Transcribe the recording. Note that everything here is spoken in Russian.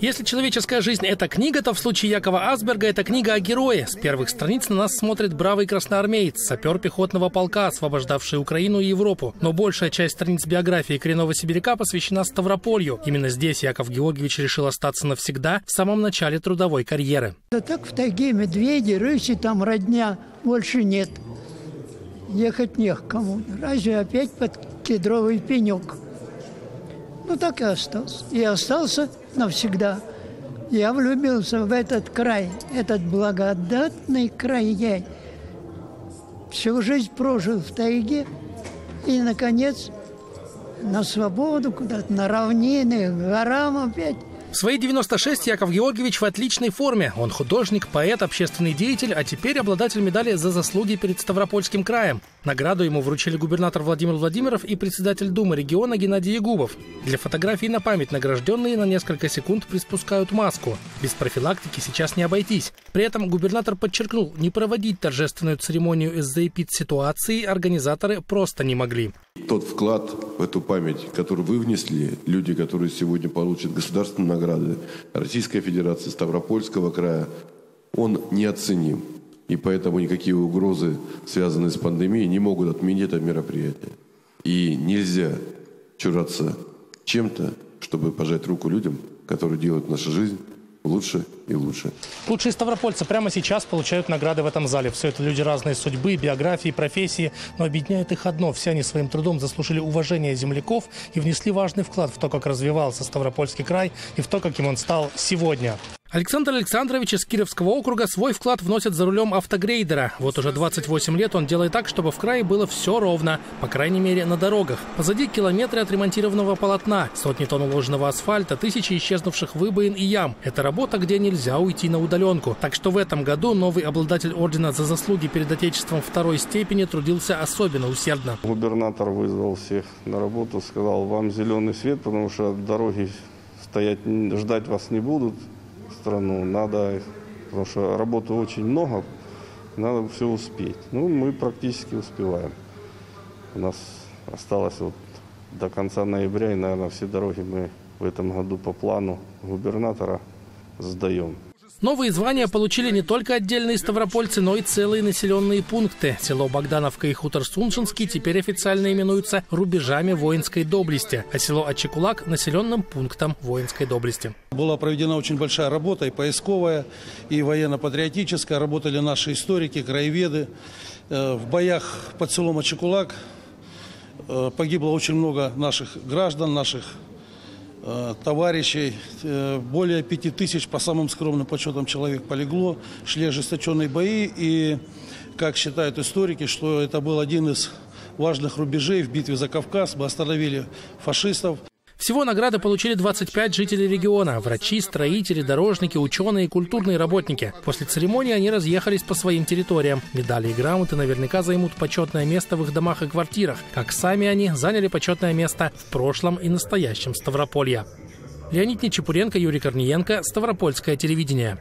Если человеческая жизнь – это книга, то в случае Якова Асберга это книга о герое. С первых страниц на нас смотрит бравый красноармеец, сапер пехотного полка, освобождавший Украину и Европу. Но большая часть страниц биографии коренного сибиряка посвящена Ставрополью. Именно здесь Яков Георгиевич решил остаться навсегда в самом начале трудовой карьеры. Да так в тайге медведи, рыси, там родня, больше нет. Ехать не к кому. Разве опять под кедровый пенек. Ну так и остался. И остался навсегда. Я влюбился в этот край, этот благодатный край. Я всю жизнь прожил в тайге. И, наконец, на свободу куда-то, на равнины, горам опять. В свои 96 Яков Георгиевич в отличной форме. Он художник, поэт, общественный деятель, а теперь обладатель медали за заслуги перед Ставропольским краем. Награду ему вручили губернатор Владимир Владимиров и председатель Думы региона Геннадий Ягубов. Для фотографий на память награжденные на несколько секунд приспускают маску. Без профилактики сейчас не обойтись. При этом губернатор подчеркнул, не проводить торжественную церемонию из-за эпид-ситуации организаторы просто не могли. Тот вклад в эту память, который вы внесли, люди, которые сегодня получат государственные награды Российской Федерации, Ставропольского края, он неоценим. И поэтому никакие угрозы, связанные с пандемией, не могут отменить это мероприятие. И нельзя чураться чем-то, чтобы пожать руку людям, которые делают нашу жизнь лучше и лучше. Лучшие ставропольцы прямо сейчас получают награды в этом зале. Все это люди разной судьбы, биографии, профессии, но объединяет их одно. Все они своим трудом заслужили уважение земляков и внесли важный вклад в то, как развивался Ставропольский край и в то, каким он стал сегодня. Александр Александрович из Кировского округа свой вклад вносит за рулем автогрейдера. Вот уже 28 лет он делает так, чтобы в крае было все ровно, по крайней мере на дорогах. Позади километры отремонтированного полотна, сотни тонн уложенного асфальта, тысячи исчезнувших выбоин и ям. Это работа, где нельзя уйти на удаленку. Так что в этом году новый обладатель ордена за заслуги перед Отечеством второй степени трудился особенно усердно. Губернатор вызвал всех на работу, сказал, вам зеленый свет, потому что дороги стоять, ждать вас не будут страну, надо, потому что работы очень много, надо все успеть. Ну, мы практически успеваем. У нас осталось вот до конца ноября, и, наверное, все дороги мы в этом году по плану губернатора сдаем. Новые звания получили не только отдельные ставропольцы, но и целые населенные пункты. Село Богдановка и хутор Суншинский теперь официально именуются рубежами воинской доблести, а село Ачекулак – населенным пунктом воинской доблести. Была проведена очень большая работа, и поисковая, и военно-патриотическая. Работали наши историки, краеведы. Э, в боях под селом Ачекулак э, погибло очень много наших граждан, наших товарищей. Э, более пяти тысяч, по самым скромным подсчетам, человек полегло. Шли ожесточенные бои. И, как считают историки, что это был один из важных рубежей в битве за Кавказ. Мы остановили фашистов. Всего награды получили 25 жителей региона – врачи, строители, дорожники, ученые и культурные работники. После церемонии они разъехались по своим территориям. Медали и грамоты наверняка займут почетное место в их домах и квартирах, как сами они заняли почетное место в прошлом и настоящем Ставрополье. Леонид Нечепуренко, Юрий Корниенко, Ставропольское телевидение.